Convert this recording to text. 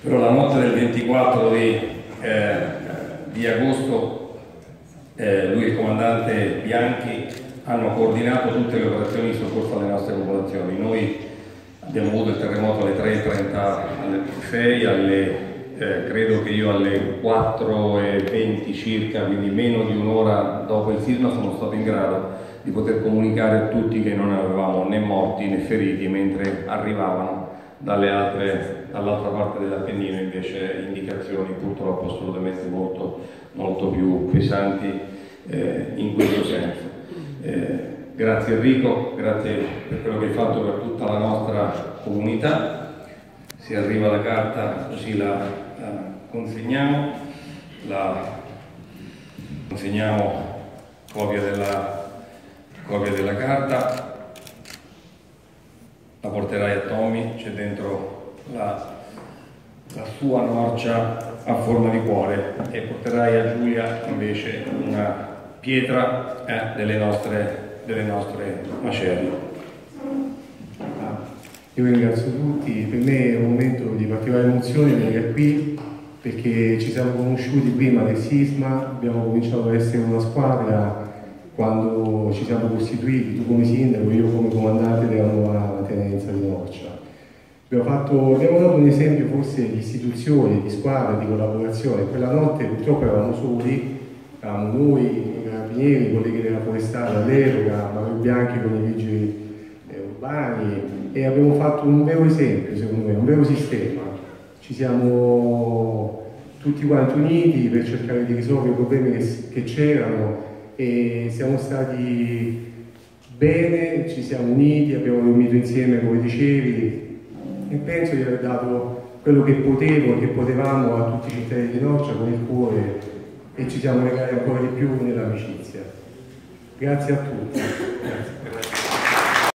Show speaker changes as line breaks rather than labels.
però la notte del 24 di, eh, di agosto eh, lui e il comandante Bianchi hanno coordinato tutte le operazioni di soccorso alle nostre popolazioni. Noi abbiamo avuto il terremoto alle 3.30 alle 6, alle, eh, credo che io alle 4.20 circa, quindi meno di un'ora dopo il sisma, sono stato in grado di poter comunicare a tutti che non avevamo né morti né feriti mentre arrivavano dall'altra parte dell'Appennino invece indicazioni purtroppo assolutamente molto, molto più pesanti eh, in questo senso. Eh, grazie Enrico, grazie per quello che hai fatto per tutta la nostra comunità. Se arriva la carta così la, la consegniamo, la consegniamo copia della, copia della carta la porterai a Tommy, c'è dentro la, la, sua norcia a forma di cuore e porterai a Giulia invece una pietra eh, delle, nostre, delle nostre macerie.
Io ringrazio tutti, per me è un momento di particolare emozione venire qui perché ci siamo conosciuti prima del sisma, abbiamo cominciato ad essere una squadra quando ci siamo costituiti, tu come sindaco, io come comandante della nuova tenenza di Norcia. Abbiamo, fatto, abbiamo dato un esempio forse di istituzione, di squadra, di collaborazione. Quella notte purtroppo eravamo soli, eravamo noi, i carabinieri, i colleghi della forestale all'epoca, Mario Bianchi con i vigili eh, urbani e abbiamo fatto un vero esempio, secondo me, un vero sistema. Ci siamo tutti quanti uniti per cercare di risolvere i problemi che c'erano e siamo stati bene, ci siamo uniti, abbiamo dormito insieme come dicevi e penso di aver dato quello che potevo e che potevamo a tutti i cittadini di Norcia con il cuore e ci siamo legati ancora di più nell'amicizia. Grazie a tutti.